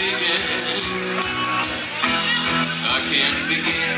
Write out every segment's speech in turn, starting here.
begin. I can't begin.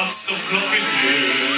Lots of looking you.